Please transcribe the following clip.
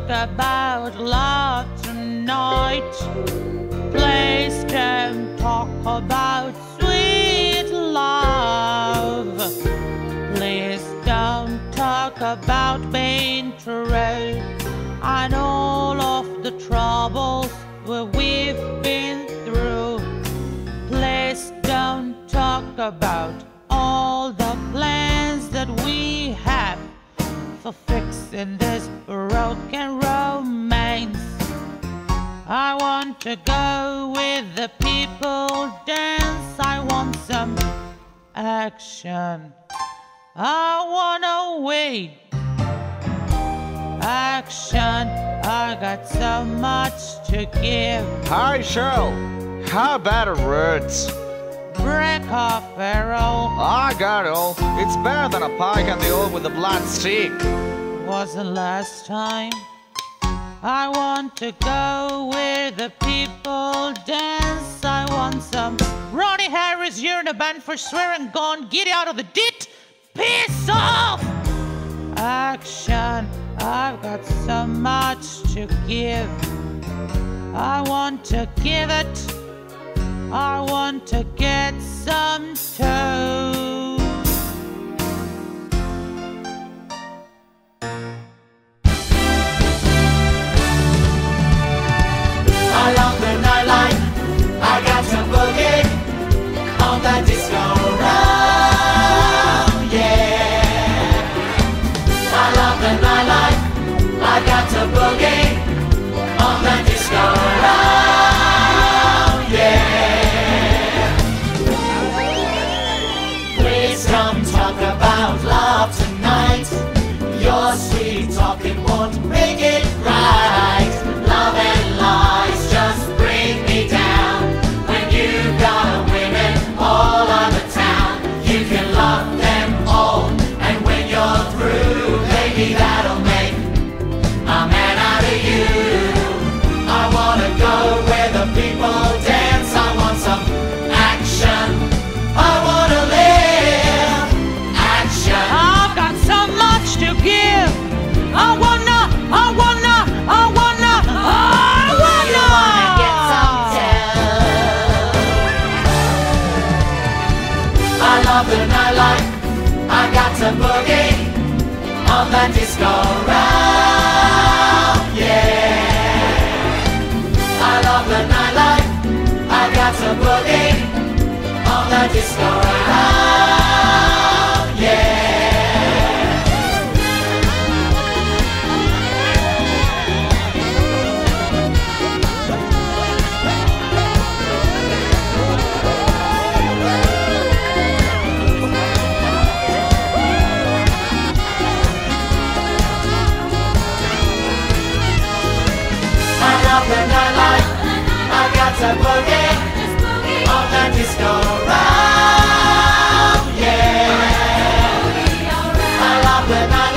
about love tonight. Please don't talk about sweet love. Please don't talk about true and all of the troubles we've been through. Please don't talk about all the plans that we have for fixing this broken romance. I want to go with the people dance. I want some action. I wanna wait. Action. I got so much to give. Hi, Cheryl. How about a roots? Break off, Errol. I got it. It's better than a pike and the old with the blood stick. Wasn't last time. I want to go where the people dance. I want some Ronnie Harris. You're in a band for swearing. Gone. Get out of the dit. Piss off. Action. I've got so much to give. I want to give it. I to get some toes. I love the nightlife. I got to boogie on the disco round, yeah. I love the nightlife. I got to boogie on the disco round, Your sweet talking won't make it right. The nightlife. I got to boogie on the disco round. Yeah. I love the nightlife. I got to boogie on the disco round. and I